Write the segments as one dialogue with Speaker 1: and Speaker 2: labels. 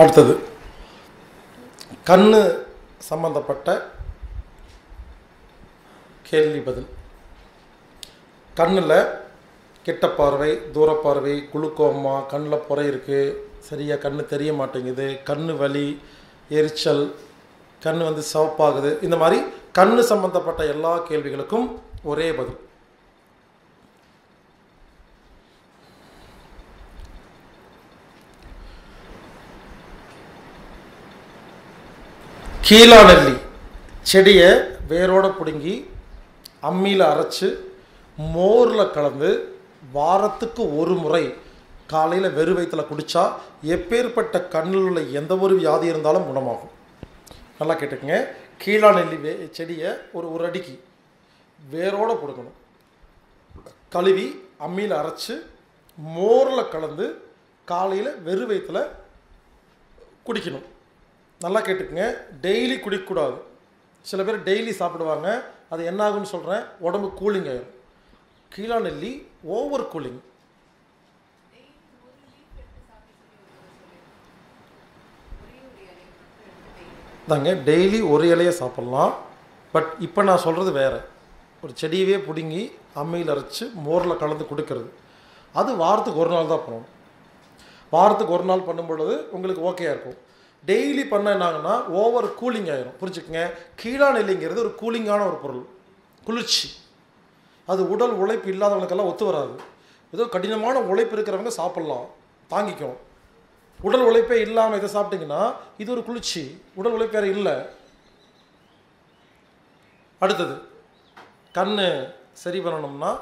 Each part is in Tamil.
Speaker 1: அடுத்தது. கண்ணு சம்பந்தப்பட்ட கேள்வி பதில். கண்ணில் கிட்ட பார்வை தூரப்பார்வை குளுக்கோமா கண்ணில் புறை இருக்குது சரியாக கண் தெரிய மாட்டேங்குது. கண் வலி எரிச்சல் கண் வந்து சிவப்பாகுது. இந்த மாதிரி கண் சம்பந்தப்பட்ட எல்லா கேள்விகளுக்கும் ஒரே பதில். கீழா நெல்லி செடியை வேரோடு பிடுங்கி அம்மியில் அரைச்சு மோரில் கலந்து வாரத்துக்கு ஒரு முறை காலையில் வெறு வயிற்றில் குடித்தா எப்பேற்பட்ட கண்ணில் உள்ள எந்த ஒரு வியாதி இருந்தாலும் குணமாகும். நல்லா கேட்டுக்கங்க. கீழா நெல்லி வே செடியை ஒரு ஒரு அடிக்கு வேரோடு பிடுங்கணும். கழுவி அம்மியில் அரைச்சு மோரில் கலந்து காலையில் வெறு வயிற்றில் குடிக்கணும். நல்லா கேட்டுக்குங்க. டெய்லி குடிக்கக்கூடாது. சில பேர் டெய்லி சாப்பிடுவாங்க. அது என்ன ஆகும்னு சொல்கிறேன் உடம்பு கூலிங் ஆயிடும் கீழா நெல்லி ஓவர் கூலிங். தாங்க டெய்லி ஒரு இலையை சாப்பிட்லாம். பட் இப்போ நான் சொல்கிறது வேறு. ஒரு செடியவே பிடுங்கி அம்மையில் அரைச்சி மோரில் கலந்து கொடுக்கறது. அது வாரத்துக்கு ஒரு நாள் தான் பண்ணணும் வாரத்துக்கு ஒரு நாள் பண்ணும் பொழுது உங்களுக்கு ஓகேயா இருக்கும். டெய்லி பண்ண என்னாங்கன்னா ஓவர் கூலிங் ஆகிரும் புரிஞ்சுக்கங்க? கீழா நெல்லிங்கிறது ஒரு கூலிங்கான ஒரு பொருள். குளிர்ச்சி. அது உடல் உழைப்பு இல்லாதவங்களுக்கெல்லாம் ஒத்து வராது. ஏதோ கடினமான உழைப்பு இருக்கிறவங்க சாப்பிட்லாம். தாங்கிக்கும் உடல் உழைப்பே இல்லாமல் இதை சாப்பிட்டீங்கன்னா இது ஒரு குளிர்ச்சி. உடல் உழைப்பு வேறு இல்லை. அடுத்தது கண் சரி பண்ணணும்னா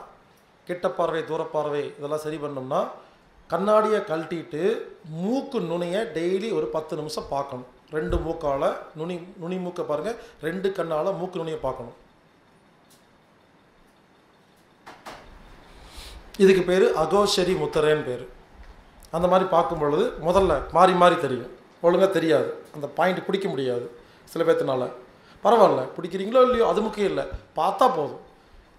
Speaker 1: கிட்ட பார்வை தூரப்பார்வை இதெல்லாம் சரி பண்ணணும்னா கண்ணாடியை கழட்டிட்டு மூக்கு நுனியை டெய்லி ஒரு பத்து நிமிஷம் பார்க்கணும். ரெண்டு மூக்கால் நுனி நுனி மூக்கை பாருங்கள் ரெண்டு கண்ணால் மூக்கு நுனியை பார்க்கணும். இதுக்கு பேர் அகோஷரி முத்தரேன்னு பேர். அந்த மாதிரி பார்க்கும் பொழுது முதல்ல மாறி மாறி தெரியும். ஒழுங்காக தெரியாது. அந்த பாயிண்ட் பிடிக்க முடியாது சில பேர்த்தினால பரவாயில்ல. பிடிக்கிறீங்களோ இல்லையோ அது முக்கியம் இல்லை. பார்த்தா போதும்.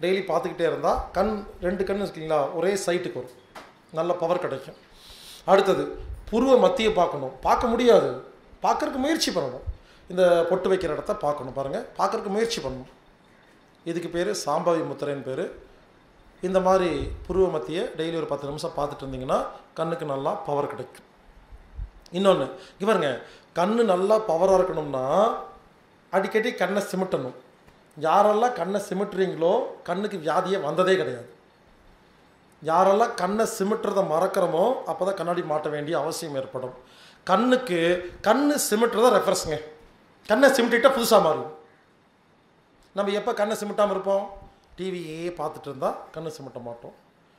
Speaker 1: டெய்லி பார்த்துக்கிட்டே இருந்தால் கண் ரெண்டு கண் இருக்கீங்களா? ஒரே சைட்டுக்கு வரும். நல்ல பவர் கிடைக்கும். அடுத்தது புருவ மத்தியை பார்க்கணும். பார்க்க முடியாது. பார்க்கறதுக்கு முயற்சி பண்ணணும். இந்த பொட்டு வைக்கிற இடத்த பார்க்கணும். பாருங்கள் பார்க்கறதுக்கு முயற்சி பண்ணணும். இதுக்கு பேர் சாம்பாவி முத்திரைன்னு பேர். இந்த மாதிரி புருவ மத்தியை டெய்லி ஒரு பத்து நிமிஷம் பார்த்துட்டு இருந்தீங்கன்னா கண்ணுக்கு நல்லா பவர் கிடைக்கும். இன்னொன்று இவருங்க பாருங்க கண்ணு நல்லா பவராக இருக்கணும்னா அடிக்கடி கண்ணை சிமிட்டணும். யாரெல்லாம் கண்ணை சிமிட்டுறீங்களோ கண்ணுக்கு வியாதியே வந்ததே கிடையாது. யாரெல்லாம் கண்ணை சிமிட்டுறதை மறக்கிறோமோ அப்போ தான் கண்ணாடி மாட்ட வேண்டிய அவசியம் ஏற்படும். கண்ணுக்கு கண்ணு சிமிட்டுறதை ரெஃபரன்ஸுங்க கண்ணை சிமிட்டிட்டால் புதுசாக மாறும். நம்ம எப்போ கண்ணை சிமிட்டாமல் இருப்போம்? டிவியே பார்த்துட்டு இருந்தால் கண்ணை சிமிட்ட மாட்டோம்.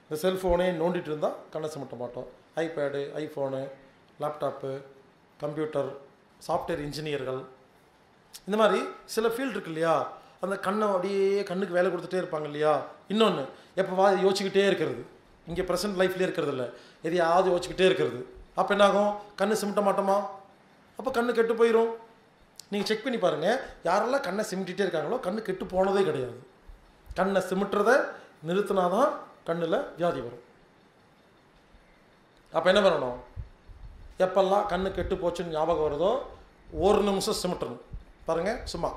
Speaker 1: இந்த செல்ஃபோனே நோண்டிட்டு இருந்தால் கண்ணை சிமிட்ட மாட்டோம். IPad iPhone laptop computer software இன்ஜினியர்கள் இந்த மாதிரி சில ஃபீல்டு இருக்கு இல்லையா? அந்த கண்ணை அப்படியே கண்ணுக்கு வேலை கொடுத்துட்டே இருப்பாங்க இல்லையா? இன்னொன்று எப்போவா யோசிச்சுக்கிட்டே இருக்கிறது. இங்கே ப்ரெசன்ட் லைஃப்லேயே இருக்கிறது இல்லை. எதையாவது யோசிச்சுக்கிட்டே இருக்கிறது. அப்போ என்னாகும்? கண்ணு சிமிட்ட மாட்டோமா? அப்போ கண்ணு கெட்டு போயிடும் நீங்கள் செக் பண்ணி பாருங்கள் யாரெல்லாம் கண்ணை சிமிட்டிகிட்டே இருக்காங்களோ கண்ணு கெட்டு போனதே கிடையாது. கண்ணை சிமிட்டுறத நிறுத்தினாதான் கண்ணில் வியாதி வரும். அப்போ என்ன பண்ணணும்? எப்பெல்லாம் கண்ணு கெட்டு போச்சுன்னு ஞாபகம் வருதோ ஒரு நிமிஷம் சிமிட்டணும். பாருங்கள் சும்மா.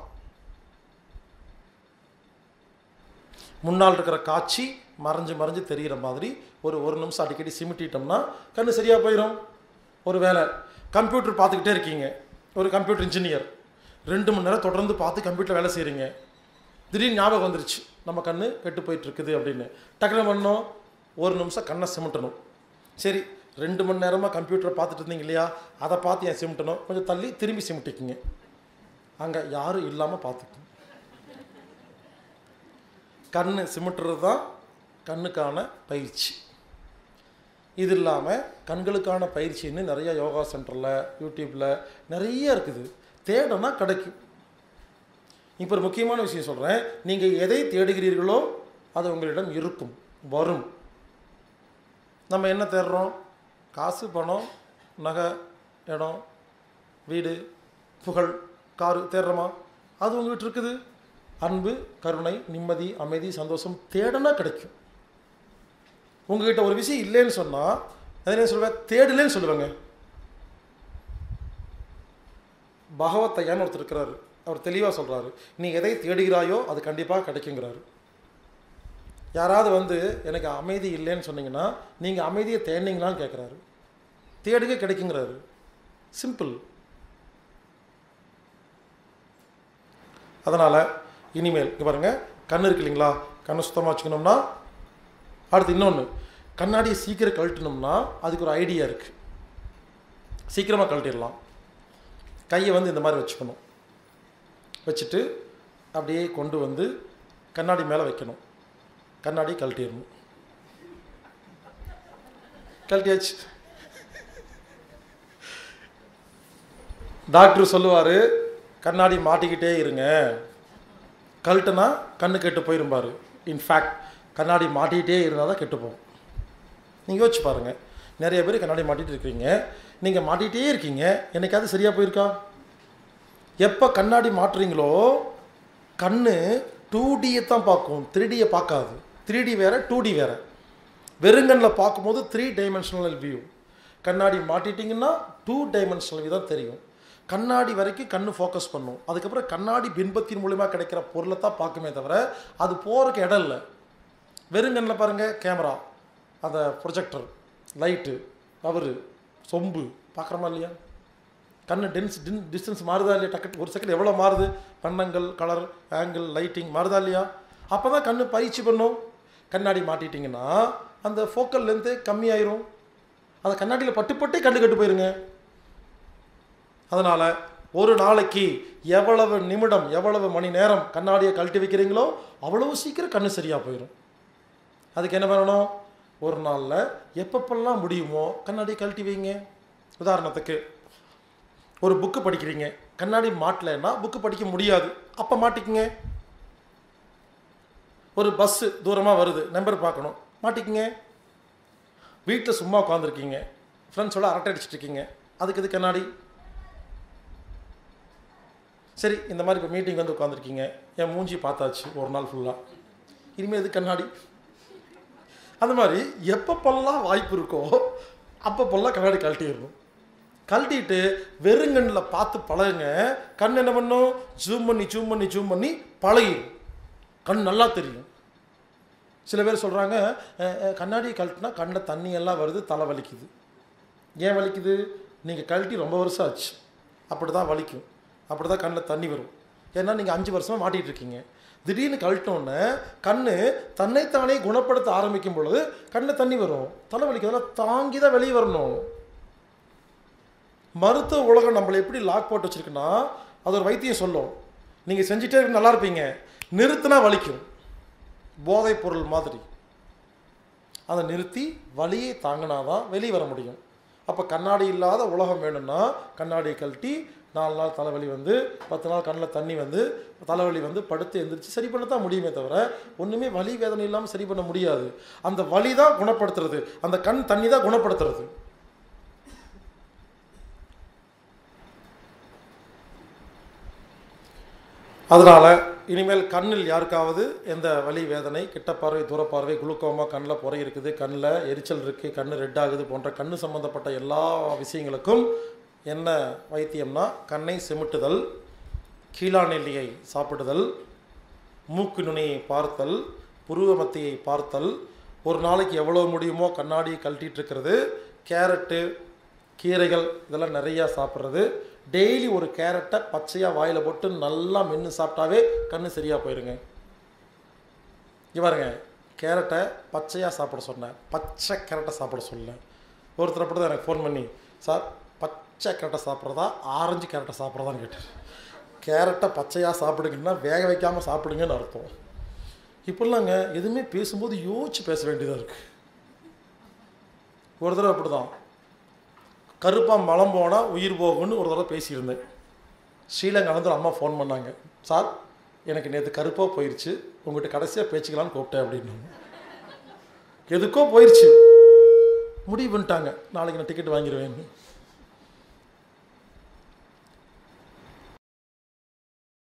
Speaker 1: முன்னால் இருக்கிற காட்சி மறைஞ்சு மறைஞ்சு தெரிகிற மாதிரி ஒரு ஒரு நிமிஷம் அடிக்கடி சிமிட்டிட்டோம்னா கண்ணு சரியாக போயிடும் ஒரு வேலை கம்ப்யூட்டர் பார்த்துக்கிட்டே இருக்கீங்க. ஒரு கம்ப்யூட்டர் இன்ஜினியர் ரெண்டு மணி நேரம் தொடர்ந்து பார்த்து கம்ப்யூட்டர் வேலை செய்கிறீங்க திடீர்னு ஞாபகம் வந்துருச்சு. நம்ம கண் கெட்டு போயிட்டுருக்குது அப்படின்னு. டக்குனு பண்ணோம் ஒரு நிமிஷம் கண்ணை சிமிட்டணும். சரி ரெண்டு மணி நேரமாக கம்ப்யூட்டரை பார்த்துட்டு இருந்தீங்க இல்லையா? அதை பார்த்து ஏன் சிமிட்டணும்? கொஞ்சம் தள்ளி திரும்பி சிமிட்டிக்குங்க. அங்கே யாரும் இல்லாமல் பார்த்துக்குங்க கண் சிமிட்டுறது தான் கண்ணுக்கான பயிற்சி. இது இல்லாமல் கண்களுக்கான பயிற்சின்னு நிறையா யோகா சென்டரில் யூடியூப்பில் நிறைய இருக்குது. தேடனா கிடைக்கும். இப்போ ஒரு முக்கியமான விஷயம் சொல்கிறேன் நீங்கள் எதை தேடுகிறீர்களோ அது உங்களிடம் இருக்கும் வரும். நம்ம என்ன தேடுறோம்? காசு பணம் நகை இடம் வீடு புகழ் காரு தேடுறோமா? அது உங்ககிட்ட இருக்குது. அன்பு கருணை நிம்மதி அமைதி சந்தோஷம் தேடனா கிடைக்கும். உங்ககிட்ட ஒரு விஷயம் இல்லைன்னு சொன்னால் என்ன சொல்லுவேன்? தேடலேன்னு சொல்லுவேங்க. பகவத்தையான்னு ஒருத்தர் இருக்கிறாரு. அவர் தெளிவாக சொல்கிறாரு நீ எதை தேடுகிறாயோ அது கண்டிப்பாக கிடைக்குங்கிறாரு. யாராவது வந்து எனக்கு அமைதி இல்லைன்னு சொன்னீங்கன்னா நீங்கள் அமைதியை தேடினீங்களான்னு கேட்குறாரு தேடுக கிடைக்குங்கிறாரு. சிம்பிள் அதனால் இனிமேல் இங்கே பாருங்கள் கண் இருக்கு இல்லைங்களா? கண்ணை சுத்தமாக வச்சுக்கணும்னா அடுத்து இன்னொன்று கண்ணாடியை சீக்கிரம் கழட்டணும்னா அதுக்கு ஒரு ஐடியா இருக்குது சீக்கிரமாக கழட்டிடலாம். கையை வந்து இந்த மாதிரி வச்சுக்கணும். வச்சுட்டு அப்படியே கொண்டு வந்து கண்ணாடி மேலே வைக்கணும். கண்ணாடி கழட்டிடணும். கழட்டியாச்சு. டாக்டர் சொல்லுவார் கண்ணாடி மாட்டிக்கிட்டே இருங்க. கழட்டுனா கண்ணு கெட்டு போயிருப்பாரு இன்ஃபேக்ட் கண்ணாடி மாட்டிகிட்டே இருந்தால் தான் கெட்டு போகும். நீங்கள் யோசிச்சு பாருங்கள் நிறைய பேர் கண்ணாடி மாட்டிகிட்டு இருக்கிறீங்க நீங்கள் மாட்டிகிட்டே இருக்கீங்க. என்னைக்காவது சரியாக போயிருக்கா? எப்போ கண்ணாடி மாட்டுறீங்களோ கண்ணு டூ டியை தான் பார்க்கும். த்ரீ டியை பார்க்காது. த்ரீ டி வேறு டூ டி வேறு. வெறுங்கண்ணில் பார்க்கும்போது த்ரீ டைமென்ஷனல் வியூ கண்ணாடி மாட்டிட்டிங்கன்னா டூ டைமென்ஷனல் வியூ தான் தெரியும். கண்ணாடி வரைக்கும் கண்ணு ஃபோக்கஸ் பண்ணும். அதுக்கப்புறம் கண்ணாடி பின்பத்தின் மூலிமா கிடைக்கிற பொருளை தான் பார்க்குமே தவிர அது போகிறதுக்கு இடம் இல்லை. வெறுங்கண்ணில் பாருங்கள் கேமரா அந்த ப்ரொஜெக்டர் லைட்டு பவரு சொம்பு. பார்க்குறோமா இல்லையா? கண்ணு டென்ஸ் டின் டிஸ்டன்ஸ் மாறுதா இல்லையா? டக்கு ஒரு செகண்ட் எவ்வளோ மாறுது? வண்ணங்கள் கலர் ஆங்கிள் லைட்டிங் மாறுதா இல்லையா? அப்போ தான் கண்ணு பயிற்சி பண்ணும். கண்ணாடி மாட்டிட்டிங்கன்னா அந்த ஃபோக்கல் லென்த்து கம்மியாயிரும். அந்த கண்ணாடியில் பட்டு பட்டே கண்ணு கட்டு போயிருங்க. அதனால் ஒரு நாளைக்கு எவ்வளவு நிமிடம் எவ்வளவு மணி நேரம் கண்ணாடியை கழட்டி வைக்கிறீங்களோ அவ்வளவு சீக்கிரம் கண்ணு சரியாக போயிடும் அதுக்கு என்ன பண்ணணும்? ஒரு நாளில் எப்பப்பெல்லாம் முடியுமோ கண்ணாடியை கழட்டி வைங்க. உதாரணத்துக்கு ஒரு புக்கு படிக்கிறீங்க. கண்ணாடி மாட்டலைன்னா புக்கு படிக்க முடியாது. அப்போ மாட்டிக்குங்க. ஒரு பஸ்ஸு தூரமாக வருது நம்பர் பார்க்கணும். மாட்டிக்குங்க. வீட்டில் சும்மா உட்காந்துருக்கீங்க ஃப்ரெண்ட்ஸோட அரட்டை அடிச்சிட்டு இருக்கீங்க. அதுக்கு இது கண்ணாடி? சரி இந்த மாதிரி இப்போ மீட்டிங் வந்து உட்காந்துருக்கீங்க என் மூஞ்சி பார்த்தாச்சு ஒரு நாள் ஃபுல்லாக இனிமேல் இது கண்ணாடி? அந்த மாதிரி எப்பப்பெல்லாம் வாய்ப்பு இருக்கோ அப்பப்பெல்லாம் கண்ணாடி கழட்டிடணும். கழட்டிட்டு வெறுங்கண்ணில் பார்த்து பழகுங்க. கண் என்ன பண்ணும்? ஜூம் பண்ணி ஜூம் பண்ணி ஜூம் பண்ணி பழகிடும். கண் நல்லா தெரியும். சில பேர் சொல்கிறாங்க கண்ணாடி கழட்டினா கண்ணில் தண்ணி எல்லாம் வருது தலை வலிக்குது. ஏன் வலிக்குது? நீங்கள் கழட்டி ரொம்ப வருஷம் ஆச்சு. அப்படி தான் வலிக்கும். அப்படி தான் கண்ணில் தண்ணி வரும். ஏன்னா நீங்கள் அஞ்சு வருஷமாக மாட்டிகிட்டு இருக்கீங்க. திடீர்னு கழட்டோன்னே கண் தன்னைத்தானே குணப்படுத்த ஆரம்பிக்கும் பொழுது கண்ணில் தண்ணி வரும். தலை அதெல்லாம் தாங்கி தான் வெளியே வரணும். மருத்துவ உலகம் நம்மளை எப்படி லாக் போட்டு வச்சுருக்குன்னா அது ஒரு வைத்தியம் சொல்லும். நீங்கள் செஞ்சுட்டே இருக்க நல்லா இருப்பீங்க. நிறுத்தினா வலிக்கும். போதைப் பொருள் மாதிரி. அதை நிறுத்தி வலியை தாங்கினாதான் வெளியே வர முடியும். அப்போ கண்ணாடி இல்லாத உலகம் வேணும்னா கண்ணாடியை கழட்டி நாலு நாள் தலைவலி வந்து பத்து நாள் கண்ணில் தண்ணி வந்து தலைவலி வந்து படுத்து எழுந்திரிச்சு சரி பண்ண தான் முடியுமே தவிர ஒன்றுமே வலி வேதனை இல்லாமல் சரி பண்ண முடியாது. அந்த வலி தான் குணப்படுத்துறது. அந்த கண் தண்ணி தான் குணப்படுத்துறது. அதனால் இனிமேல் கண்ணில் யாருக்காவது எந்த வலி வேதனை கிட்ட பார்வை தூர பார்வை குளுக்கோமா கண்ணில் புறை இருக்குது கண்ணில் எரிச்சல் இருக்குது கண் ரெட் ஆகுது போன்ற கண் சம்மந்தப்பட்ட எல்லா விஷயங்களுக்கும் என்ன வைத்தியம்னா கண்ணை சிமிட்டுதல் கீழாநெல்லியை சாப்பிடுதல் மூக்கு நுனியை பார்த்தல் புருவ மத்தியை பார்த்தல் ஒரு நாளைக்கு எவ்வளோ முடியுமோ கண்ணாடி கழட்டிகிட்டு இருக்கிறது கேரட்டு கீரைகள் இதெல்லாம் நிறையா சாப்பிட்றது. டெய்லி ஒரு கேரட்டை பச்சையாக வாயில் போட்டு நல்லா மென்று சாப்பிட்டாவே கண் சரியாக போயிருங்க. இவருங்க கேரட்டை பச்சையாக சாப்பிட சொன்னேன். பச்சை கேரட்டை சாப்பிட சொன்னேன். ஒருத்தர் அப்படி தான் எனக்கு ஃபோன் பண்ணி சார் பச்சை கேரட்டை சாப்பிட்றதா ஆரஞ்சு கேரட்டை சாப்பிட்றதான்னு கேட்டார் கேரட்டை பச்சையாக சாப்பிடுங்கன்னா வேக வைக்காமல் சாப்பிடுங்கன்னு அர்த்தம். இப்படிலாங்க எதுவுமே பேசும்போது யோசிச்சு பேச வேண்டியதாக இருக்குது ஒரு தடவை அப்படி தான் கருப்பாக மலம் போனால் உயிர் போகும்னு ஒரு தடவை பேசியிருந்தேன். ஸ்ரீலங்காலேருந்து ஒரு அம்மா ஃபோன் பண்ணாங்க. சார் எனக்கு நேற்று கருப்பாக போயிடுச்சு உங்கள்கிட்ட கடைசியாக பேச்சுக்கலான்னு கூப்பிட்டேன் அப்படின்னு எதுக்கோ போயிடுச்சு முடிவு பண்ணிட்டாங்க. நாளைக்கு நான் டிக்கெட் வாங்கிடுவேன்னு